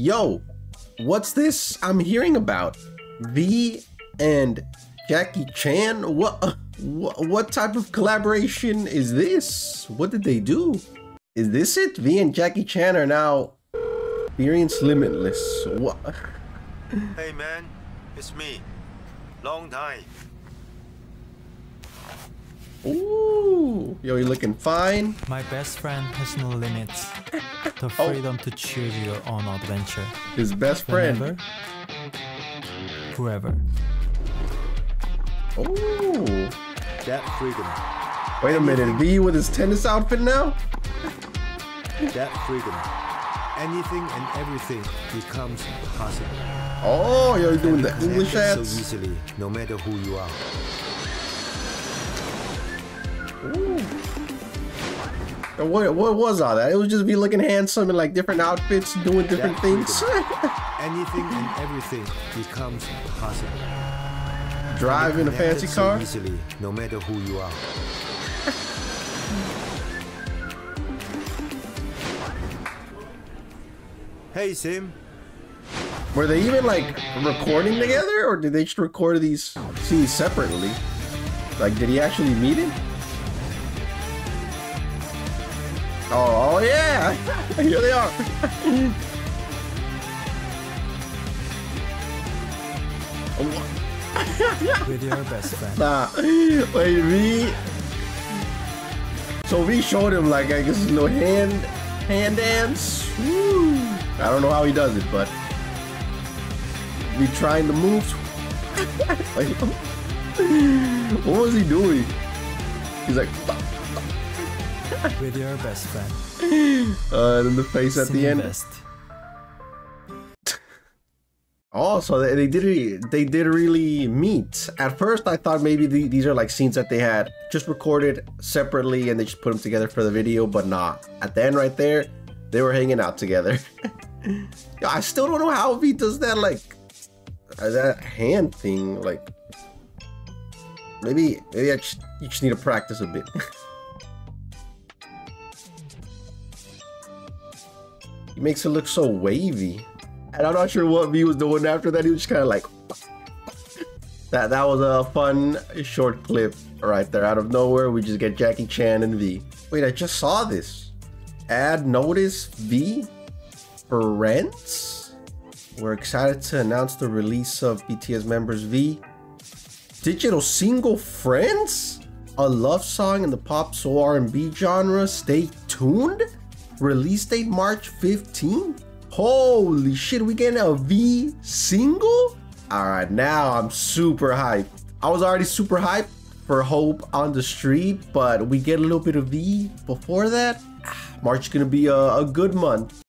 Yo, what's this I'm hearing about? V and Jackie Chan? What, what, what type of collaboration is this? What did they do? Is this it? V and Jackie Chan are now experience limitless. What? Hey man, it's me. Long time. Ooh, yo, you looking fine. My best friend has no limits. The oh. freedom to choose your own adventure. His best friend. Whenever, whoever. Ooh. That freedom. Wait a minute, V with his tennis outfit now? That freedom. Anything and everything becomes possible. Oh, yo, you doing And the English ads? So easily, no matter who you are. And What, what was all that? It was just me looking handsome in like different outfits, doing different That things. Anything and everything becomes possible. Driving a And it can fancy happen car. Easily, no matter who you are. hey Sim, Were they even like recording together or did they just record these scenes separately? Like, did he actually meet him? Oh, yeah! Here they are! With your best friend. Nah, wait, V. So we showed him like I guess no hand hand dance. Woo. I don't know how he does it, but V trying the moves. like, what was he doing? He's like, With your best friend. uh, and then the face at the end. Siminvest. Oh, so they, they did re- they did really meet. At first, I thought maybe the, these are like scenes that they had just recorded separately and they just put them together for the video, but nah. At the end, right there, they were hanging out together. Yo, I still don't know how V does that like uh, that hand thing. Like maybe maybe I just you just need to practice a bit. He makes it look so wavy. And I'm not sure what V was doing after that. He was just kind of like that. That was a fun short clip right there. Out of nowhere, we just get Jackie Chan and V. Wait, I just saw this. Add notice V friends. We're excited to announce the release of BTS members V digital single friends, a love song in the pop soul R&B genre. Stay tuned. Release date March 15th. Holy shit, we getting a V single? All right, now I'm super hyped. I was already super hyped for Hope on the Street, but we get a little bit of V before that. Ah, March is gonna be a, a good month.